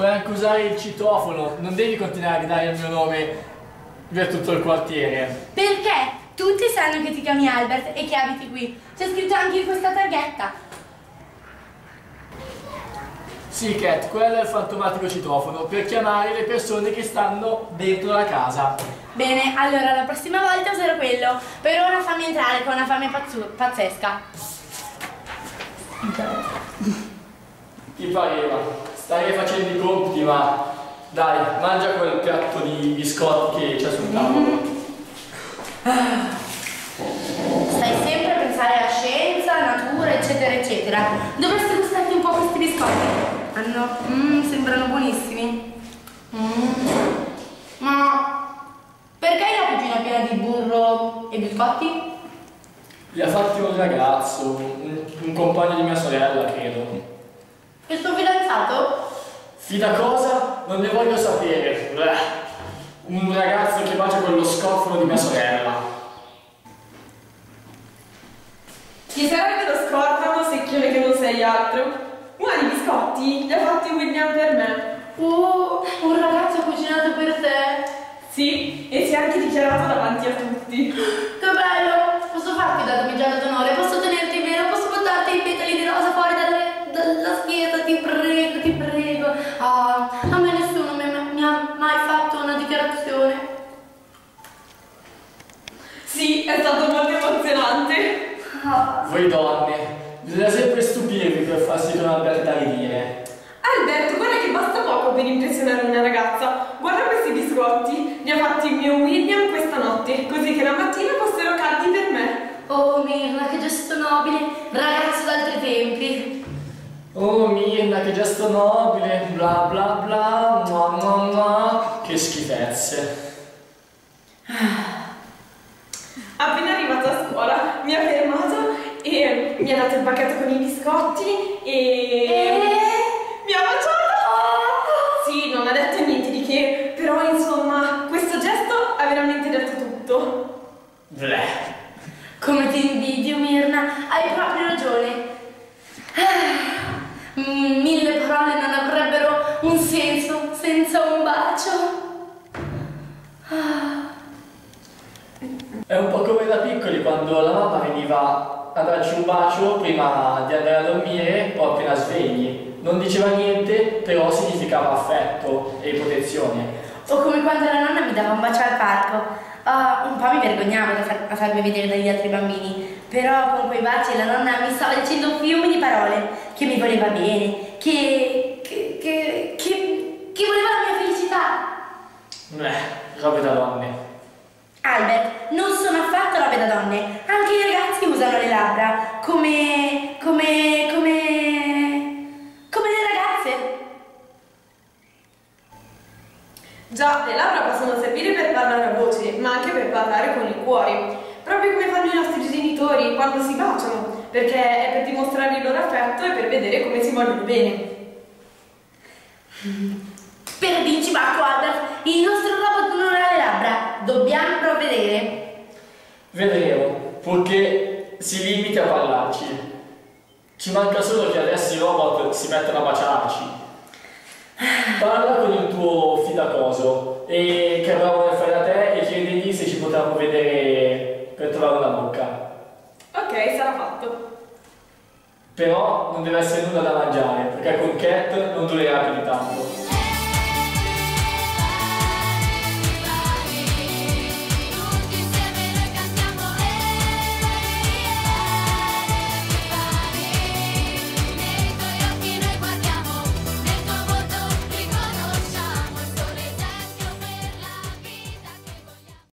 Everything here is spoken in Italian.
puoi anche usare il citofono, non devi continuare a gridare il mio nome per tutto il quartiere. Perché? Tutti sanno che ti chiami Albert e che abiti qui. C'è scritto anche in questa targhetta. Sì, Cat, quello è il fantomatico citofono per chiamare le persone che stanno dentro la casa. Bene, allora la prossima volta userò quello. Per ora fammi entrare con una fame pazzesca. Ti pareva? Stai facendo i compiti, ma dai, mangia quel piatto di biscotti che c'è sul tavolo. Stai sempre a pensare a scienza, natura, eccetera, eccetera. Dovresti gustarti un po' questi biscotti. Hanno... Mmm, sembrano buonissimi. Mm. Ma perché hai la cucina piena di burro e biscotti? Li ha fatti un ragazzo, un, un compagno di mia sorella, credo. Il tuo fidanzato? Fida cosa? Non ne voglio sapere. Bleh. Un ragazzo che bacia quello scoffolo di mia sorella. Ti serve lo scorpano, secchione che non sei altro? Una di biscotti li ha fatti William per me. Oh, un ragazzo ha cucinato per te. Sì, e si è anche dichiarato davanti a tutti. Voi donne, bisogna sempre stupirvi per farsi con Alberta ridire. Alberto, guarda che basta poco per impressionare una ragazza. Guarda questi biscotti, li ha fatti il mio William questa notte, così che la mattina fossero caldi per me. Oh Mirna, che gesto nobile, ragazzo d'altri tempi. Oh Mirna, che gesto nobile, bla bla bla, mua mua mua. Che schifezze. Appena arrivato a scuola mi ha fermato e mi ha dato il pacchetto con i biscotti e... E... Mi ha baciato! Sì, non ha detto niente di che, però insomma, questo gesto ha veramente detto tutto. Bleh. Come ti invidio Mirna, hai proprio ragione. Ah, mille parole non avrebbero un senso senza un bacio. Ah. È un po' come da piccoli quando la mamma veniva a darci un bacio prima di andare a dormire o appena svegli. Non diceva niente, però significava affetto e protezione. O come quando la nonna mi dava un bacio al parco. Ah, un po' mi vergognavo da far- a farmi vedere dagli altri bambini, però con quei baci la nonna mi stava dicendo fiumi di parole, che mi voleva bene, che, che, che, che, voleva la mia felicità. Bleh, robe da donne. Albert, non sono affatto robe da donne, anche i ragazzi labbra come, come, come, come le ragazze. Già, le labbra possono servire per parlare a voce, ma anche per parlare con il cuore. Proprio come fanno i nostri genitori quando si baciano, perché è per dimostrare il loro affetto e per vedere come si vogliono bene. Per dirci Marco Albert, il nostro robot non ha le labbra, dobbiamo provvedere. Vedremo, purché si limiti a parlarci. Ci manca solo che adesso i robot si mettano a baciarci. Parla con il tuo fidacoso e che bravo nel fare da te e chiedigli se ci potremmo vedere per trovare una bocca. Ok, sarà fatto. Però non deve essere nulla da mangiare, perché con Cat non durerà più di tanto.